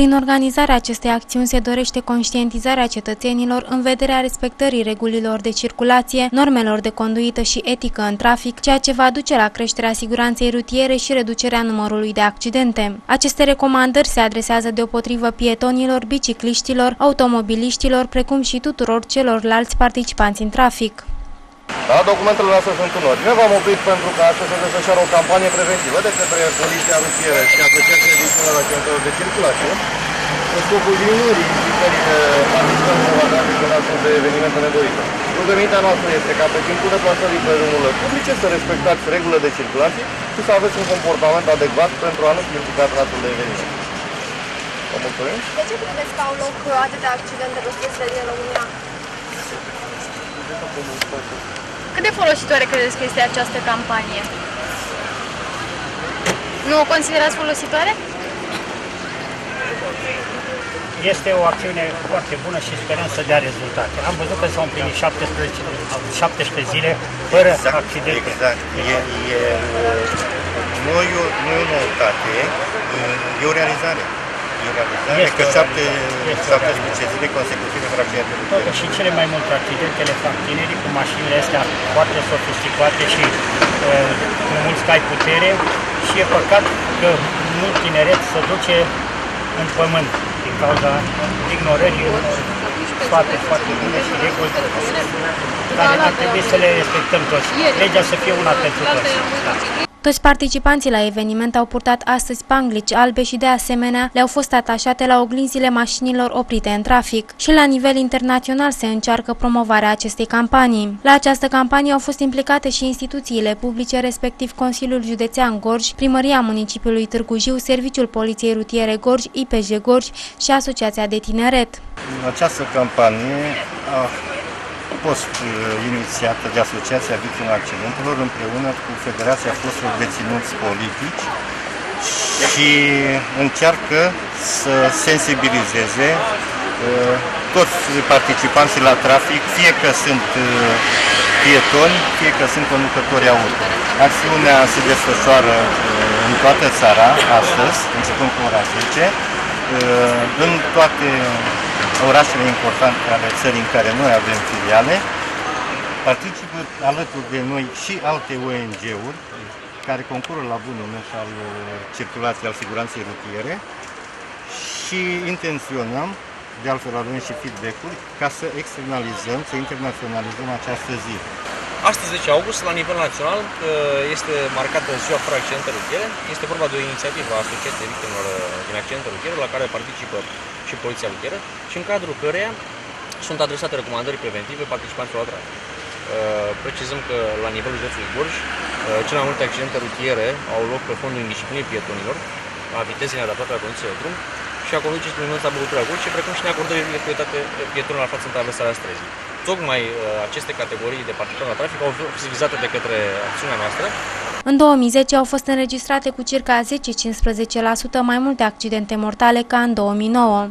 Prin organizarea acestei acțiuni se dorește conștientizarea cetățenilor în vederea respectării regulilor de circulație, normelor de conduită și etică în trafic, ceea ce va duce la creșterea siguranței rutiere și reducerea numărului de accidente. Aceste recomandări se adresează deopotrivă pietonilor, bicicliștilor, automobiliștilor, precum și tuturor celorlalți participanți în trafic. Da, documentele noastre sunt în ordine. V-am oprit pentru că astăzi se desfășoară o campanie preventivă de către Poliția Rutieră și Asociația Victimelor Accidentelor de Circulație în scopul diminuării implicării de participanți în în astfel de evenimente nedorite. Rugămintea noastră este ca pe timpul deplasării pe drumurile publice să respectați regulile de circulație și să aveți un comportament adecvat pentru a nu fi implicat în astfel de evenimente. Vă mulțumim. De ce credeți că au loc atâtea accidente rutiere din România? Cât de folositoare credeți că este această campanie? Nu o considerați folositoare? Este o acțiune foarte bună și sperăm să dea rezultate. Am văzut că s-au împlinit 17, 17 zile fără exact, accidente. Exact. E, e, nu, e o, nu e o noutate, e o realizare. E o realizare Este că o șapte, realizare. 17 zile consecutive fără accidente rutiere. Totuși și cele mai multe accidente le fac tinerii cu mașinile astea foarte sofisticate și uh, cu mulți cai putere și e păcat că mult tineret se duce în pământ din cauza ignorării unor sfate foarte bune și reguli care ar trebui să le respectăm toți. Legea să fie una pentru toți. Da. Toți participanții la eveniment au purtat astăzi panglici albe și de asemenea le-au fost atașate la oglinzile mașinilor oprite în trafic. Și la nivel internațional se încearcă promovarea acestei campanii. La această campanie au fost implicate și instituțiile publice, respectiv Consiliul Județean Gorj, Primăria Municipiului Târgu Jiu, Serviciul Poliției Rutiere Gorj, IPJ Gorj și Asociația de Tineret. Această campanie a fost uh, inițiată de Asociația Victimelor Accidentelor împreună cu Federația Fostilor Deținuți Politici și încearcă să sensibilizeze uh, toți participanții la trafic, fie că sunt uh, pietoni, fie că sunt conducători auto. Acțiunea se desfășoară uh, în toată țara astăzi, începând cu ora 10, uh, în toate orașele importante ale țării în care noi avem filiale. Participă alături de noi și alte ONG-uri care concură la bunul mers al uh, circulației, al siguranței rutiere și intenționăm, de altfel avem și feedback-uri, ca să externalizăm, să internaționalizăm această zi. Astăzi, 10 august, la nivel național, este marcată ziua fără accidente rutiere. Este vorba de o inițiativă a Asociației Victimelor din Accidente Rutiere, la care participă și Poliția Rutieră și în cadrul căreia sunt adresate recomandări preventive participanților la trafic. Precizăm că la nivelul județului Gorj, cele mai multe accidente rutiere au loc pe fondul indisciplinei pietonilor, a vitezei neadaptate la condiții de drum și a conducerii prin mânța băutura alcoolice, precum și neacordării de prioritate pietonilor aflați în traversarea străzii. Tocmai aceste categorii de participanți la trafic au fost vizate de către acțiunea noastră în 2010 au fost înregistrate cu circa 10-15% mai multe accidente mortale ca în 2009.